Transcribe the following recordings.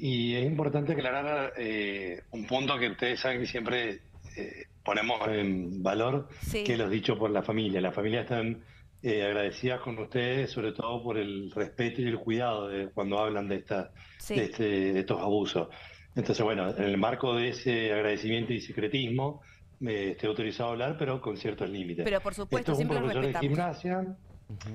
y es importante aclarar eh, un punto que ustedes saben que siempre eh, ponemos en valor, que los dicho por la familia. La familia están eh, agradecidas con ustedes, sobre todo por el respeto y el cuidado de cuando hablan de, esta, este, de, estos abusos. Entonces, bueno, en el marco de ese agradecimiento y secretismo, me estoy autorizado a hablar, pero con ciertos límites. Pero por supuesto, Esto es un profesor de gimnasia.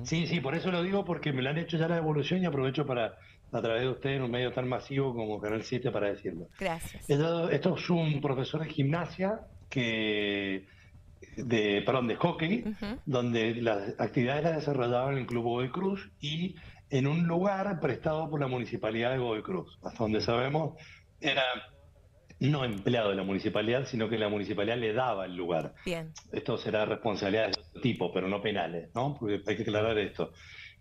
Sí, sí, por eso lo digo, porque me lo han hecho ya la devolución y aprovecho para, a través de ustedes, en un medio tan masivo como Canal 7, para decirlo. Gracias. Esto, es un profesor de gimnasia que de, perdón, de hockey, donde las actividades las desarrollaban en el Club Godoy Cruz y en un lugar prestado por la Municipalidad de Godoy Cruz. Hasta donde sabemos, era no empleado de la municipalidad, sino que la municipalidad le daba el lugar. Bien. Esto será responsabilidad de otro tipo, pero no penales, ¿no? Porque hay que aclarar esto.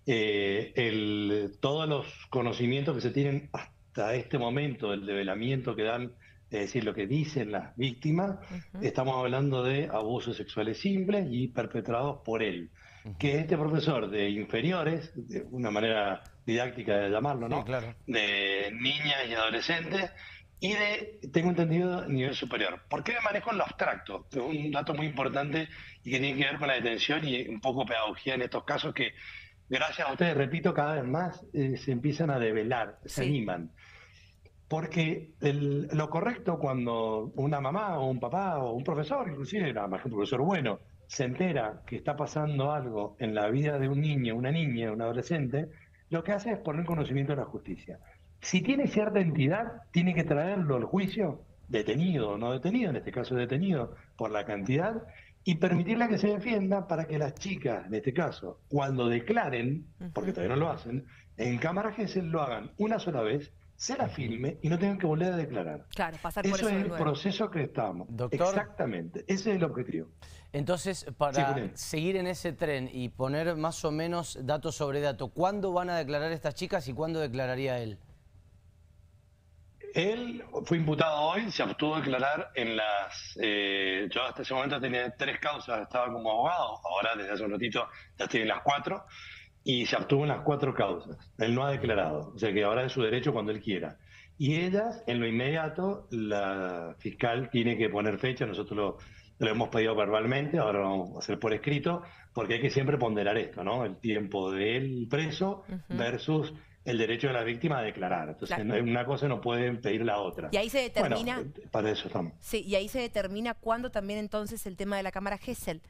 Eh, el, todos los conocimientos que se tienen hasta este momento, el develamiento que dan, es decir, lo que dicen las víctimas, estamos hablando de abusos sexuales simples y perpetrados por él. Que este profesor de inferiores, de una manera didáctica de llamarlo, ¿no? claro. De niñas y adolescentes, y de, tengo entendido, nivel superior. ¿Por qué me manejo en lo abstracto? Es un dato muy importante y que tiene que ver con la detención y un poco pedagogía en estos casos que, gracias a ustedes, repito, cada vez más eh, se empiezan a develar, se animan. Porque lo correcto cuando una mamá o un papá o un profesor, inclusive nada más que un profesor bueno, se entera que está pasando algo en la vida de un niño, una niña, un adolescente, lo que hace es poner conocimiento de la justicia. Si tiene cierta entidad, tiene que traerlo al juicio, detenido o no detenido, en este caso detenido, por la cantidad, y permitirle que se defienda para que las chicas, en este caso, cuando declaren, porque todavía no lo hacen, en cámara GESEL lo hagan una sola vez, se la filme y no tengan que volver a declarar. Claro, pasar por eso. es el proceso que estamos. Exactamente, ese es el objetivo. Entonces, para seguir en ese tren y poner más o menos datos sobre datos, ¿cuándo van a declarar estas chicas y cuándo declararía él? Él fue imputado hoy, se abstuvo de declarar en las... Eh, yo hasta ese momento tenía tres causas, estaba como abogado, ahora desde hace un ratito ya estoy en las cuatro, y se abstuvo en las cuatro causas. Él no ha declarado, o sea que ahora es su derecho cuando él quiera. Y ellas, en lo inmediato, la fiscal tiene que poner fecha, nosotros lo, lo hemos pedido verbalmente, ahora lo vamos a hacer por escrito, porque hay que siempre ponderar esto, ¿no? El tiempo del preso versus el derecho de la víctima a declarar. Entonces, una cosa no puede pedir la otra. Y ahí se determina... para eso estamos. Sí, y ahí se determina cuándo también entonces el tema de la Cámara GESEL.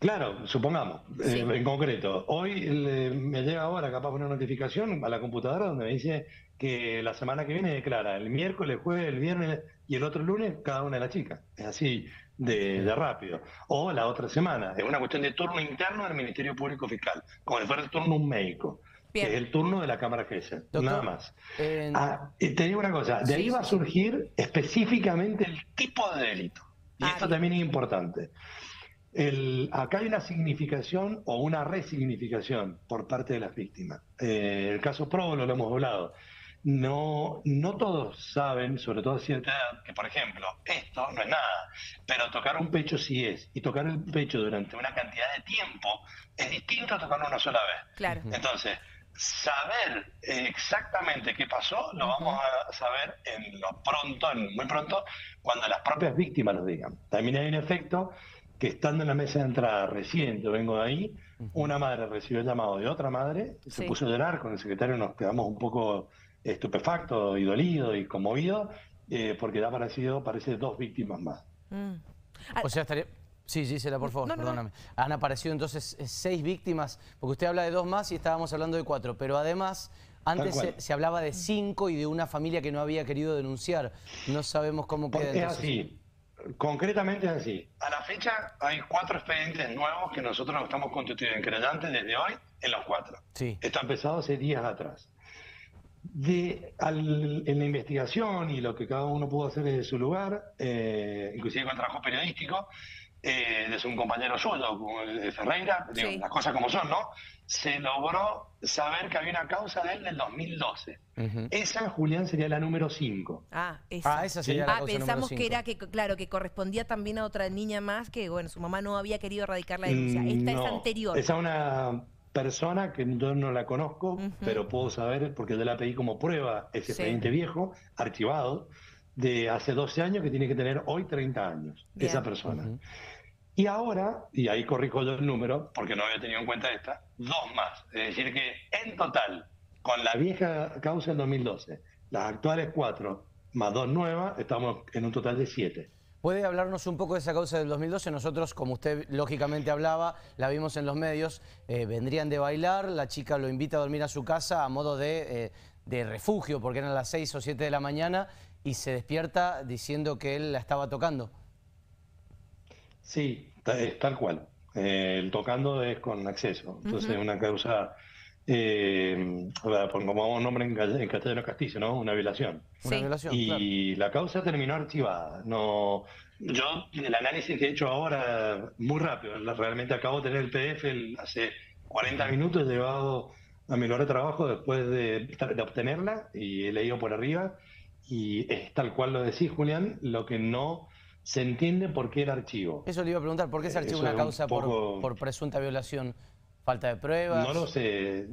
Claro, supongamos, eh, en concreto, hoy me llega ahora capaz una notificación a la computadora donde me dice que la semana que viene declara el miércoles, jueves, el viernes y el otro lunes cada una de las chicas. Es así de, rápido. O la otra semana. Es una cuestión de turno interno del Ministerio Público Fiscal, como si fuera el turno un médico que es el turno de la Cámara GESEL, nada más. Ah, te digo una cosa, de ahí va a surgir específicamente el tipo de delito. Y esto también es importante. El, acá hay una significación o una resignificación por parte de las víctimas. Eh, el caso Provo lo hemos hablado. No, no todos saben, sobre todo a cierta edad, que por ejemplo, esto no es nada, pero tocar un pecho sí es. Y tocar el pecho durante una cantidad de tiempo es distinto a tocarlo una sola vez. Claro. Entonces, saber exactamente qué pasó lo vamos a saber en lo pronto, en muy pronto, cuando las propias víctimas lo digan. También hay un efecto que estando en la mesa de entrada recién, yo vengo de ahí, una madre recibió el llamado de otra madre, se puso a llorar, con el secretario nos quedamos un poco estupefactos y dolidos y conmovidos, eh, porque da parecido, parece dos víctimas más. Mm. O sea, estaría, Sí, Gisela, por favor, perdóname. Han aparecido entonces eh, seis víctimas, porque usted habla de dos más y estábamos hablando de cuatro, pero además antes se, hablaba de cinco y de una familia que no había querido denunciar. No sabemos cómo queda. Es así, concretamente es así. A la fecha hay cuatro expedientes nuevos que nosotros estamos constituyendo en creyentes desde hoy en los cuatro. Sí. Está empezado hace días atrás. De, en la investigación y lo que cada uno pudo hacer desde su lugar, eh, inclusive con trabajo periodístico, eh, de un compañero suyo, de Ferreira, las cosas como son, ¿no? Se logró saber que había una causa de él del 2012. Esa, Julián, sería la número 5. Ah, esa. Ah, esa sería la ah, pensamos que era que, claro, que correspondía también a otra niña más que, bueno, su mamá no había querido erradicar la denuncia. Esta es anterior. Esa una persona que yo no la conozco, pero puedo saber, porque yo la pedí como prueba, ese expediente viejo, archivado, de hace 12 años que tiene que tener hoy 30 años, esa persona. Y ahora, y ahí corrijo yo el número, porque no había tenido en cuenta esta, dos más. Es decir, que en total, con la vieja causa del 2012, las actuales cuatro, más dos nuevas, estamos en un total de siete. ¿Puede hablarnos un poco de esa causa del 2012? Nosotros, como usted lógicamente hablaba, la vimos en los medios, eh, vendrían de bailar, la chica lo invita a dormir a su casa a modo de, eh, de refugio, porque eran las seis o siete de la mañana, y se despierta diciendo que él la estaba tocando. Sí, es tal cual. Eh, el tocando es con acceso. Entonces, es una causa, eh, como un nombre en, en, castellano castillo, ¿no? Una violación. Una violación, Y la causa terminó archivada. No, yo, el análisis que he hecho ahora, muy rápido, realmente acabo de tener el PDF hace 40 minutos, he llevado a mi lugar de trabajo después de, de obtenerla y he leído por arriba. Y es tal cual lo decís, Julián, lo que no se entiende por qué el archivo. Eso le iba a preguntar, ¿por qué se archiva una causa por, presunta violación? ¿Falta de pruebas? No lo sé.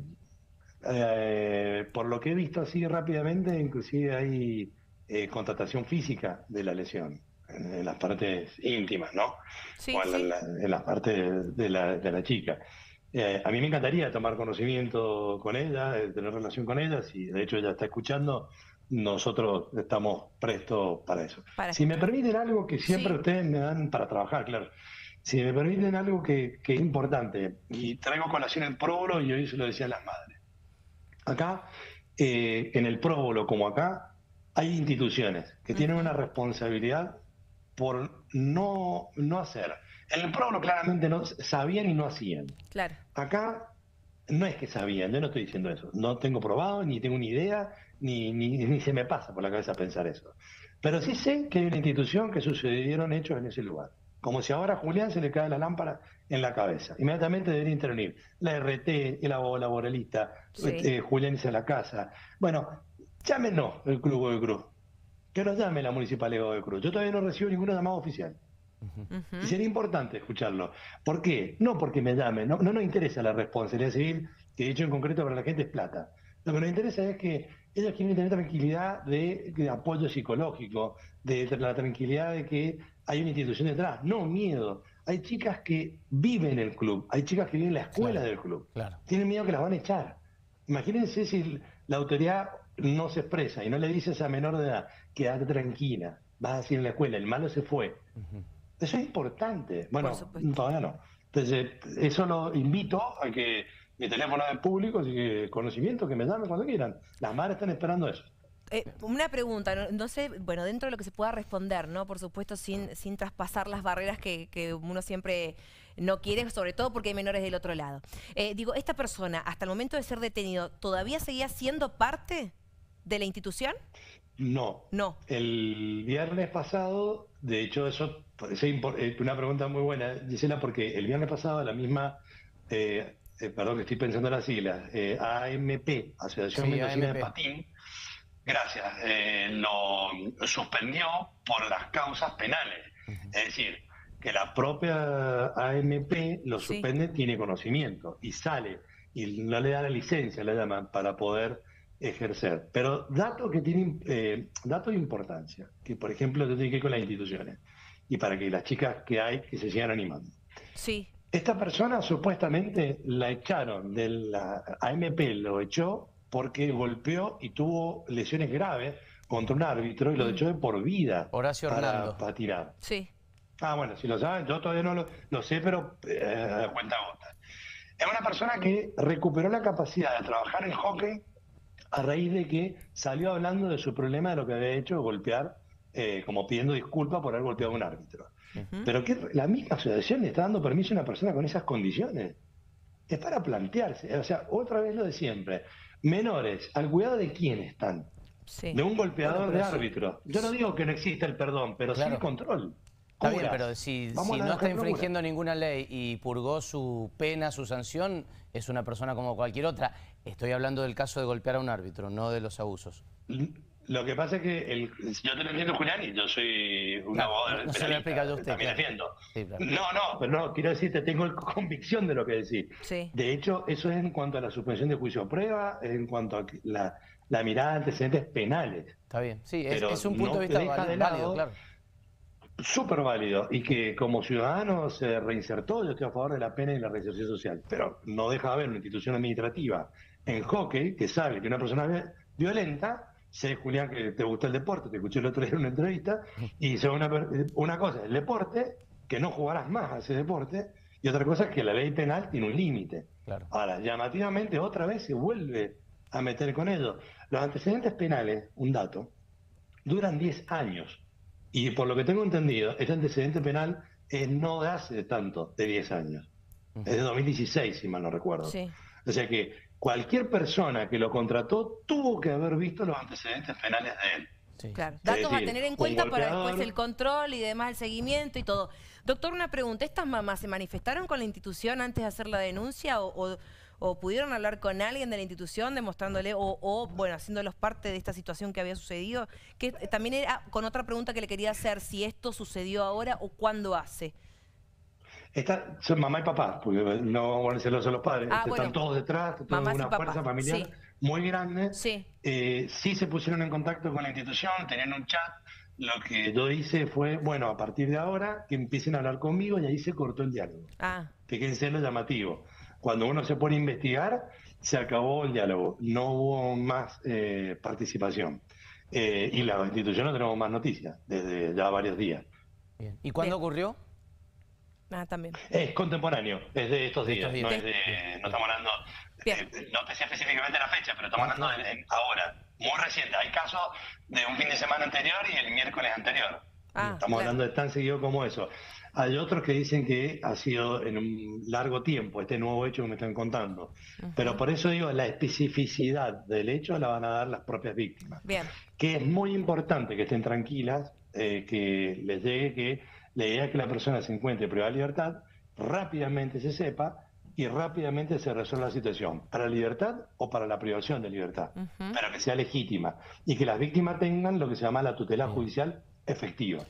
Eh, por lo que he visto así rápidamente, inclusive hay eh, contratación física de la lesión en, las partes íntimas, ¿no? Sí, o en, las partes de la, de la chica. Eh, a mí me encantaría tomar conocimiento con ella, tener relación con ella, si de hecho ella está escuchando, nosotros estamos prestos para eso. si me permiten algo que siempre ustedes me dan para trabajar, claro. Si me permiten algo que, es importante, y traigo colación el próbolo y hoy se lo decían las madres. Acá, eh, en el próbolo como acá, hay instituciones que tienen una responsabilidad por no, no hacer. En el próbolo claramente no sabían y no hacían. Claro. Acá no es que sabían, yo no estoy diciendo eso. No tengo probado, ni tengo una idea, ni, ni, se me pasa por la cabeza pensar eso. Pero sí sé que hay una institución que sucedieron hechos en ese lugar. Como si ahora a Julián se le cae la lámpara en la cabeza. Inmediatamente debería intervenir la RT, el abogado laboralista, eh, Julián dice la casa. Bueno, llámenos el Club de Cruz. Que nos llame la Municipalidad de Cruz. Yo todavía no recibo ninguna llamada oficial. Y sería importante escucharlo. ¿Por qué? No porque me llamen, no, no nos interesa la responsabilidad civil, que de hecho en concreto para la gente es plata. Lo que nos interesa es que ellos quieren tener tranquilidad de, apoyo psicológico, de, la tranquilidad de que hay una institución detrás, no miedo. Hay chicas que viven en el club, hay chicas que viven en la escuela del club. Tienen miedo que las van a echar. Imagínense si la autoridad no se expresa y no le dice a esa menor de edad, quédate tranquila, vas a decir en la escuela, el malo se fue. Eso es importante. Bueno, todavía no. Entonces, eso lo invito a que mi teléfono es público, así que conocimiento, que me llamen cuando quieran. Las madres están esperando eso. Eh, una pregunta, no, sé, bueno, dentro de lo que se pueda responder, ¿no? Por supuesto, sin, sin traspasar las barreras que, que uno siempre no quiere, sobre todo porque hay menores del otro lado. Eh, digo, ¿esta persona, hasta el momento de ser detenido, todavía seguía siendo parte de la institución? No. No. El viernes pasado, de hecho, eso es eh, una pregunta muy buena, Gisela, porque el viernes pasado la misma, eh, eh, perdón que estoy pensando en las siglas, AMP, Asociación de Patín, gracias, lo suspendió por las causas penales. Es decir, que la propia AMP lo suspende, tiene conocimiento y sale y no le da la licencia, le llaman, para poder ejercer. Pero datos que tienen, eh, datos de importancia, que por ejemplo tiene que ver con las instituciones y para que las chicas que hay que se sigan animando. Sí. Esta persona supuestamente la echaron de la AMP, lo echó porque golpeó y tuvo lesiones graves contra un árbitro y lo mm. echó de por vida Horacio para, para, tirar. Sí. Ah, bueno, si lo saben, yo todavía no lo, sé, pero eh, cuenta gota. Es una persona que recuperó la capacidad de trabajar en hockey a raíz de que salió hablando de su problema de lo que había hecho, golpear, eh, como pidiendo disculpas por haber golpeado a un árbitro. Pero que la misma asociación le está dando permiso a una persona con esas condiciones. Es para plantearse, o sea, otra vez lo de siempre. Menores, ¿al cuidado de quién están? De un golpeador de árbitro. Yo no digo que no exista el perdón, pero sí el control. Está bien, pero si, no está infringiendo ninguna ley y purgó su pena, su sanción, es una persona como cualquier otra. Estoy hablando del caso de golpear a un árbitro, no de los abusos. Lo que pasa es que el, yo te lo entiendo, Julián, y yo soy un abogado. No se lo explica usted. También. No, no, pero no, quiero decirte, tengo convicción de lo que decís. De hecho, eso es en cuanto a la suspensión de juicio a prueba, en cuanto a la, la mirada de antecedentes penales. Está bien, sí, es, un punto de vista válido, claro. Súper válido y que como ciudadano se reinsertó, yo estoy a favor de la pena y la reinserción social, pero no deja de haber una institución administrativa en hockey que sabe que una persona violenta, sé Julián que te gusta el deporte, te escuché el otro día en una entrevista, y dice una, una cosa, el deporte, que no jugarás más a ese deporte, y otra cosa es que la ley penal tiene un límite. Ahora, llamativamente otra vez se vuelve a meter con ello. Los antecedentes penales, un dato, duran 10 años. Y por lo que tengo entendido, este antecedente penal es no de hace tanto, de 10 años. Es de 2016, si mal no recuerdo. O sea que cualquier persona que lo contrató tuvo que haber visto los antecedentes penales de él. Claro, datos a tener en cuenta para después el control y demás, el seguimiento y todo. Doctor, una pregunta, ¿estas mamás se manifestaron con la institución antes de hacer la denuncia o, pudieron hablar con alguien de la institución demostrándole o, bueno, haciéndolos parte de esta situación que había sucedido? Que también era con otra pregunta que le quería hacer, si esto sucedió ahora o cuándo hace son mamá y papá, porque no vamos a a los padres. Ah, están todos detrás, toda una fuerza familiar muy grande. Sí. Eh, sí se pusieron en contacto con la institución, tenían un chat. Lo que yo hice fue, bueno, a partir de ahora que empiecen a hablar conmigo y ahí se cortó el diálogo. Ah. Fíjense lo llamativo. Cuando uno se pone a investigar, se acabó el diálogo. No hubo más eh, participación. Eh, y la institución no tenemos más noticias desde ya varios días. ¿Y cuándo ocurrió? Ah, también. Es contemporáneo, es de estos días, no, es de, no estamos hablando, eh, no decía específicamente la fecha, pero estamos hablando de, ahora, muy reciente. Hay casos de un fin de semana anterior y el miércoles anterior. Ah, estamos hablando de tan seguido como eso. Hay otros que dicen que ha sido en un largo tiempo este nuevo hecho que me están contando. Pero por eso digo, la especificidad del hecho la van a dar las propias víctimas. Bien. Que es muy importante que estén tranquilas, eh, que les llegue que la idea es que la persona se encuentre privada de libertad, rápidamente se sepa y rápidamente se resuelva la situación, para la libertad o para la privación de libertad, pero que sea legítima y que las víctimas tengan lo que se llama la tutela judicial efectiva.